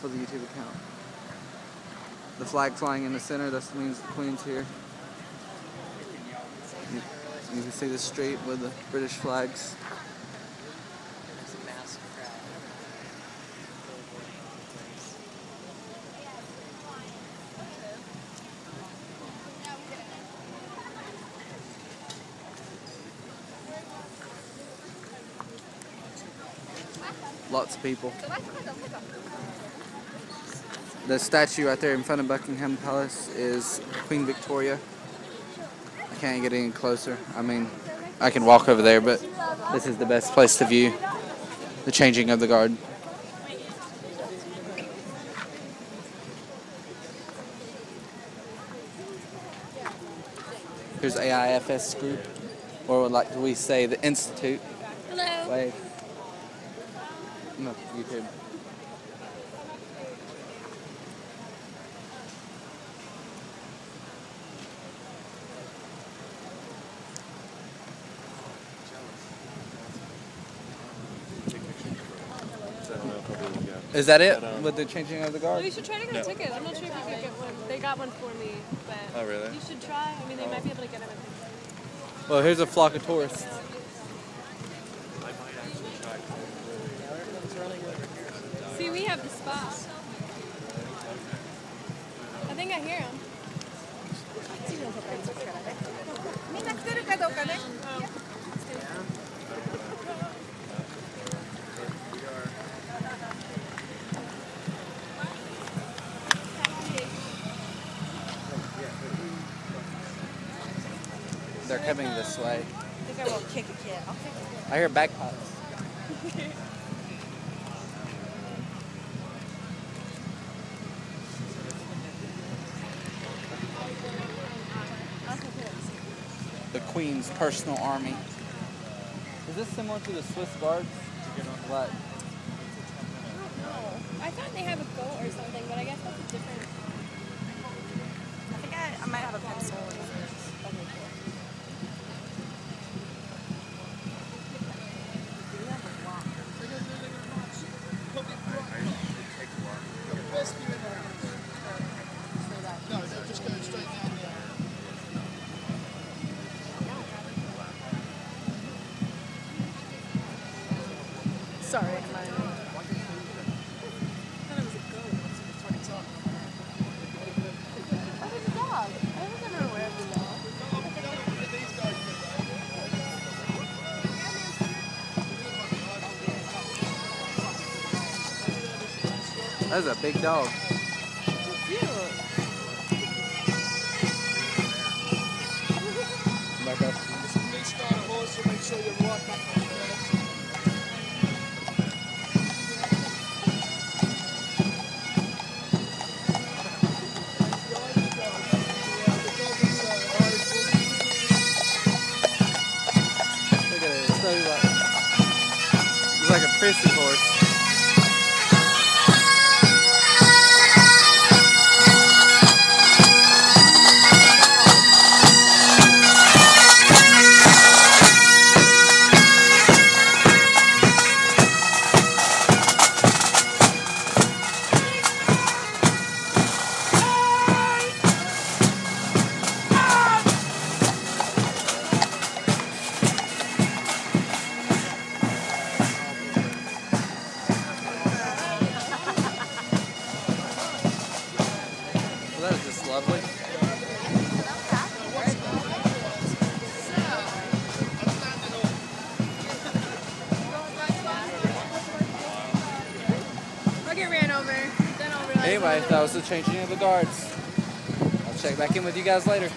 for the YouTube account. The flag flying in the center, that means the Queen's here. You, you can see the street with the British flags. Lots of people. The statue right there in front of Buckingham Palace is Queen Victoria. I can't get any closer. I mean, I can walk over there, but this is the best place to view the changing of the guard. Here's AIFS group, or like we say, the Institute. Hello. Wave. No, YouTube. Is that it with the changing of the Well, guard? you should try to get a ticket. I'm not sure if you could get one. They got one for me, but Oh, really? you should try. I mean, they might be able to get it. Well, here's a flock of tourists. See, we have the spot. I think I hear him. They're coming this way. I think I will kick a kid. I'll kick a kid. I hear bagpipes. the Queen's personal army. Is this similar to the Swiss Guards? What? I don't know I thought they have a goat or something, but I guess that's a different. Sorry, my. There's a dog. I was never aware of the dog. That's a big dog. Back like a prissy horse. Get ran over. Then I'll realize. Anyway, that was the changing of the guards. I'll check back in with you guys later.